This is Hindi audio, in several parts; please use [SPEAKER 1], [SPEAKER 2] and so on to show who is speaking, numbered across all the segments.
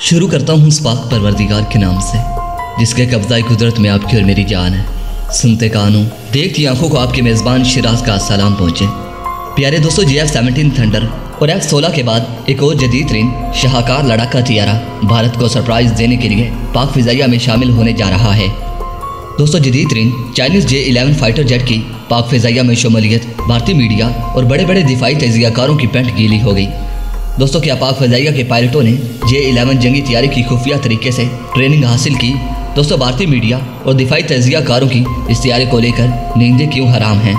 [SPEAKER 1] शुरू करता हूँ उस पाक परवरदिगार के नाम से, जिसके कब्ज़ा कुदरत में आपकी और मेरी जान है। सुनते कानों देखती आँखों को आपके मेज़बान शिराज का सलाम पहुँचे। प्यारे दोस्तों जी एफ़ सेवनटीन थंडर और एफ़ सोलह के बाद एक और जदीद तरीन शाहकार लड़ाका तियारा, भारत को सरप्राइज़ देने के लिए पाक फिजाइया में शामिल होने जा रहा है। दोस्तों, जदीद तरीन Chinese J eleven fighter jet की पाक फिजाइया में शमूलियत, भारतीय मीडिया और बड़े बड़े दिफाई तजियाकारों की पेंट गीली हो गई। दोस्तों, क्या पाक फजाइया के पायलटों ने जे इलेवन जंगी तैयारी की खुफिया तरीके से ट्रेनिंग हासिल की? दोस्तों, भारतीय मीडिया और दिफाई तजिया कारों की इस तैयारी को लेकर नींदे क्यों हराम हैं?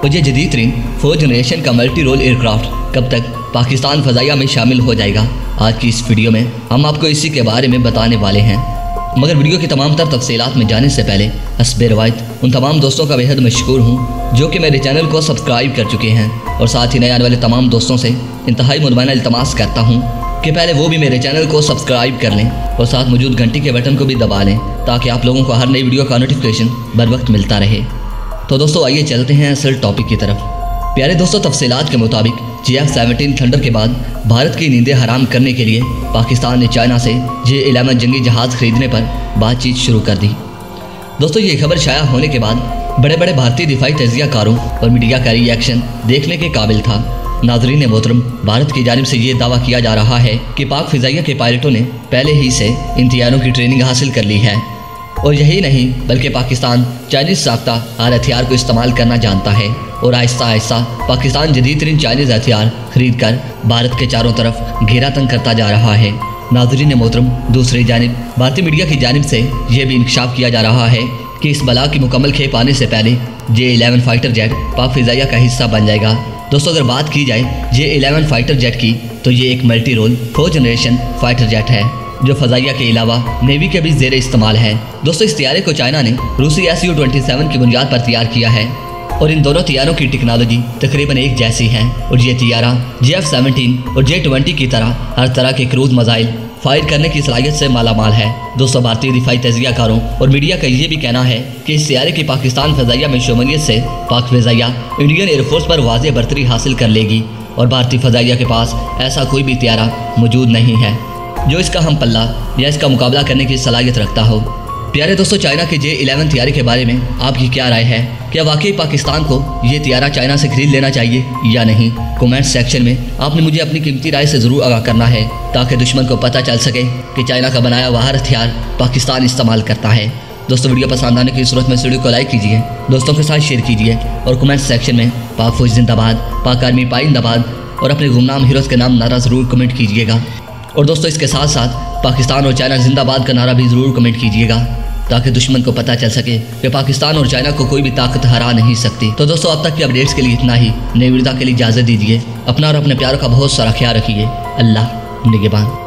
[SPEAKER 1] और ये जदीद तरीन फोर जनरेशन का मल्टी रोल एयरक्राफ्ट कब तक पाकिस्तान फजाइया में शामिल हो जाएगा? आज की इस वीडियो में हम आपको इसी के बारे में बताने वाले हैं। मगर वीडियो की तमाम तर तफसीत में जाने से पहले हसब रवायत, उन तमाम दोस्तों का बेहद मशहूर हूँ, जो कि मेरे चैनल को सब्सक्राइब कर चुके हैं, और साथ ही नए आने वाले तमाम दोस्तों से इंतहाई मुदमाना इल्तमास करता हूँ कि पहले वो भी मेरे चैनल को सब्सक्राइब कर लें और साथ मौजूद घंटी के बटन को भी दबा लें, ताकि आप लोगों को हर नई वीडियो का नोटिफिकेशन बर वक्त मिलता रहे। तो दोस्तों, आइए चलते हैं असल टॉपिक की तरफ़। प्यारे दोस्तों तफसीत के मुताबिक जी एफ़ सेवनटीन थंडर के बाद भारत की नींदें हराम करने के लिए पाकिस्तान ने चाइना से जे इलेवन जंगी जहाज़ खरीदने पर बातचीत शुरू कर दी। दोस्तों, ये खबर शाया होने के बाद बड़े बड़े भारतीय दिफाई तजिया कारों और मीडिया का रिएक्शन देखने के काबिल था। नाजरीन मोहतरम, भारत की जानब से ये दावा किया जा रहा है कि पाक फिजाइया के पायलटों ने पहले ही से इन तैयारों की ट्रेनिंग हासिल कर ली है। और यही नहीं, बल्कि पाकिस्तान चाइनीज़ साख्ता हर हथियार को इस्तेमाल करना जानता है और आहिस्ता आहिस्ता पाकिस्तान जदीद तरीन चाइनीज़ हथियार खरीद कर भारत के चारों तरफ़ घेरा तंग करता जा रहा है। नाजरीन मोहतरम, दूसरी जानब, भारतीय मीडिया की जानब से यह भी इंकशाफ किया जा रहा है कि इस बला की मुकम्मल खेप आने से पहले जे इलेवन फाइटर जेट पाक फिजाइया का हिस्सा बन जाएगा। दोस्तों, अगर बात की जाए जे एलेवन फाइटर जेट की तो ये एक multi role four generation fighter jet है। जो फजाइया के अलावा नेवी के भी जेर इस्तेमाल है। दोस्तों, इस तैयारे को चाइना ने रूसी एस यू ट्वेंटी सेवन की बुनियाद पर तैयार किया है। और इन दोनों तैयारों की टेक्नोलॉजी तकरीबन एक जैसी है। और ये तैयारा जे एफ़ सेवनटीन और जे ट्वेंटी की तरह हर तरह के क्रूज मजाइल फायर करने की सलाहियत से माला माल है। दोस्तों, भारतीय दिफाई तजियाकारों और मीडिया का ये भी कहना है कि इस सियारे की पाकिस्तान फजाइया में शमूलियत से पाक फजाइया इंडियन एयरफोर्स पर वाज बरतरी हासिल कर लेगी। और भारतीय फजाइया के पास ऐसा कोई भी त्यारा मौजूद नहीं है। जो इसका हम पल्ला या इसका मुकाबला करने की सलाहियत रखता हो। प्यारे दोस्तों, चाइना के जे इलेवन तैयारी के बारे में आपकी क्या राय है? क्या वाकई पाकिस्तान को ये तैयारा चाइना से खरीद लेना चाहिए या नहीं? कमेंट सेक्शन में आपने मुझे अपनी कीमती राय से ज़रूर आगाह करना है, ताकि दुश्मन को पता चल सके कि चाइना का बनाया हुआ हर हथियार पाकिस्तान इस्तेमाल करता है। दोस्तों, वीडियो पसंद आने की सूरत में वीडियो को लाइक कीजिए, दोस्तों के साथ शेयर कीजिए, और कमेंट सेक्शन में पाक फौज जिंदाबाद, पाक आर्मी पाइंदाबाद और अपने गुमनाम हीरोज़ के नाम नारा ज़रूर कमेंट कीजिएगा। और दोस्तों, इसके साथ साथ पाकिस्तान और चाइना जिंदाबाद का नारा भी ज़रूर कमेंट कीजिएगा, ताकि दुश्मन को पता चल सके कि पाकिस्तान और चाइना को कोई भी ताकत हरा नहीं सकती। तो दोस्तों, अब तक की अपडेट्स के लिए इतना ही। नई के लिए इजाज़त दीजिए। अपना और अपने प्यारों का बहुत सारा ख्याल रखिए। अल्लाह निगेबान।